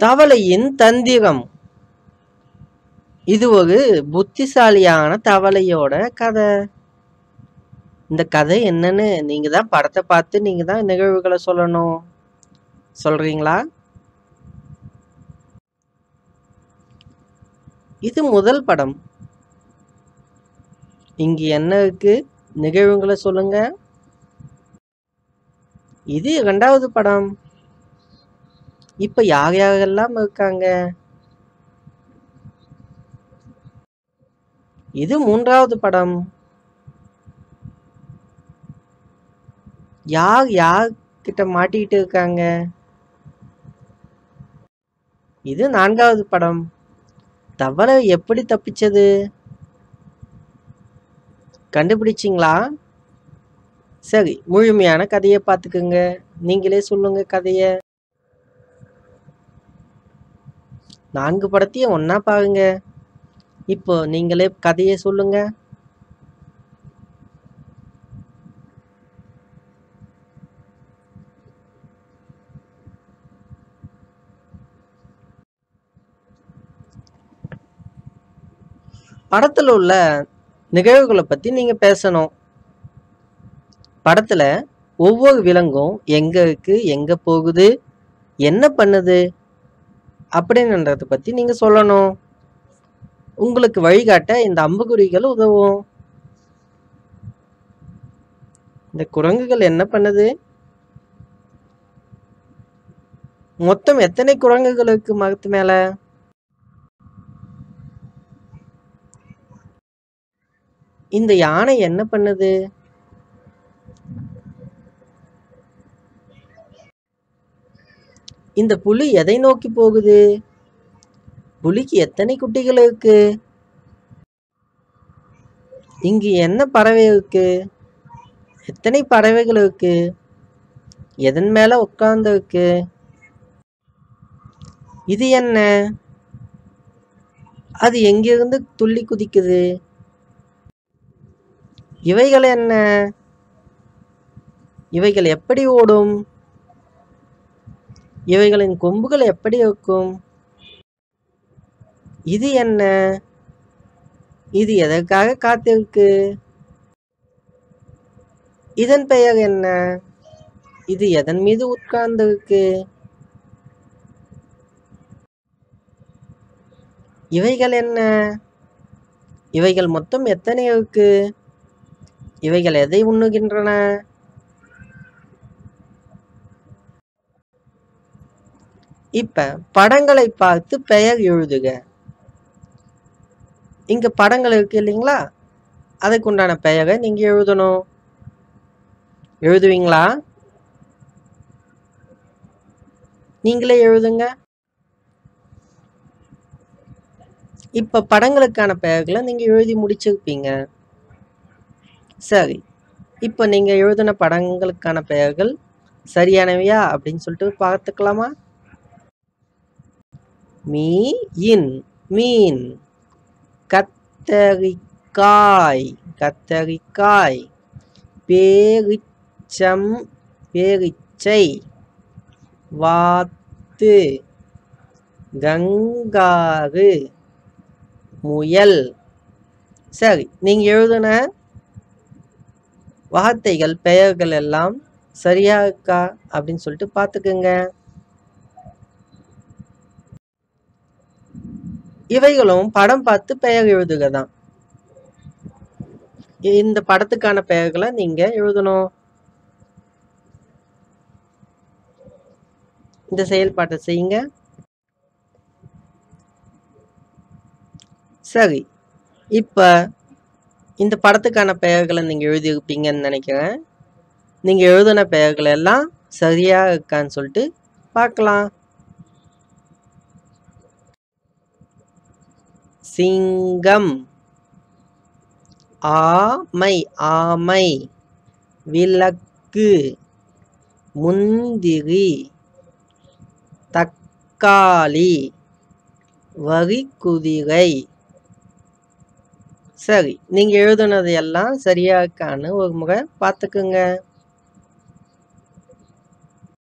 தவளையின் தந்திரம். இது ஒரு புத்திசாலியான தவளையோட கதை. இந்த கதை என்னன்னு நீங்க தான் படத்தை பார்த்து நீங்க தான் நிகழ்வுகளை சொல்லணும். சொல்றீங்களா? இது முதல் படம். இங்கு என்ன இருக்கு? நிகழ்வுகளை சொல்லுங்க. இது இரண்டாவது படம். இப்ப யார் யாரெல்லாம் இருக்காங்க? இது மூன்றாவது படம். யார் யார் கிட்ட மாட்டிக்கிட்டு இருக்காங்க? இது நான்காவது படம். தவளை எப்படி தப்பிச்சது? கண்டுபிடிச்சிங்களா? சரி முழுமையான கதையை பார்த்துக்குங்க. நீங்களே சொல்லுங்க கதையை. நான்கு படத்தையும் ஒன்றா பாருங்க. இப்போ நீங்களே கதையை சொல்லுங்க. படத்துல உள்ள நிகழ்வுகளை பத்தி நீங்க பேசணும். படத்துல ஒவ்வொரு விலங்கும் எங்கே இருக்குது எங்க போகுது என்ன பண்ணுது? அப்படின்றத பற்றி நீங்கள் சொல்லணும். உங்களுக்கு வழிகாட்ட இந்த அம்புக்குறிகள் உதவும். இந்த குரங்குகள் என்ன பண்ணுது? மொத்தம் எத்தனை குரங்குகள் இருக்கு மரத்து மேல? இந்த யானை என்ன பண்ணுது? இந்த புலி எதை நோக்கி போகுது? புலிக்கு எத்தனை குட்டிகள் இருக்கு? இங்கு என்ன பறவை இருக்கு? எத்தனை பறவைகள் இருக்கு? எதன் மேல உட்கார்ந்து இருக்கு? இது என்ன? அது எங்கிருந்து துள்ளி குதிக்குது? இவைகள் என்ன? இவைகள் எப்படி ஓடும்? இவைகளின் கொம்புகள் எப்படி இருக்கும்? இது என்ன? இது எதற்காக காத்திருக்கு? இதன் பெயர் என்ன? இது எதன் மீது உட்கார்ந்திருக்கு? இவைகள் என்ன? இவைகள் மொத்தம் எத்தனை இருக்கு? இவைகள் எதை உண்ணுகின்றன? இப்ப படங்களை பார்த்து பெயர் எழுதுக. இங்க படங்கள் இருக்கு இல்லைங்களா? அதுக்கு உண்டான பெயரை நீங்க எழுதணும். எழுதுவீங்களா? நீங்களே எழுதுங்க. இப்ப படங்களுக்கான பெயர்களை நீங்க எழுதி முடிச்சிருப்பீங்க. சரி. இப்போ நீங்கள் எழுதின படங்களுக்கான பெயர்கள் சரியானவையா அப்படின்னு சொல்லிட்டு பார்த்துக்கலாமா? மீ இன் மீன். கத்தரிக்காய் கத்தரிக்காய். பேரிச்சம் பேரிச்சை. வாத்து கங்காரு முயல். சரி நீங்கள் எழுதின வார்த்தைகள் பெயர்கள் எல்லாம் சரியா இருக்கா அப்படின்னு சொல்லிட்டு பார்த்துக்குங்க. இவைகளும் படம் பார்த்து பெயர் எழுதுக தான் இந்த படத்துக்கான பெயர்களை நீங்க எழுதணும். இந்த செயல்பாட்டை செய்யுங்க. சரி. இப்போ இந்த படத்துக்கான பெயர்களை நீங்கள் எழுதியிருப்பீங்கன்னு நினைக்கிறேன். நீங்கள் எழுதின பெயர்கள் எல்லாம் சரியாக இருக்கான்னு சொல்லிட்டு பார்க்கலாம். சிங்கம். ஆமை ஆமை. விளக்கு. முந்திரி. தக்காளி. வரிக்குதிரை. சரி நீங்கள் எழுதுனது எல்லாம் சரியா ஒரு முறை பார்த்துக்குங்க.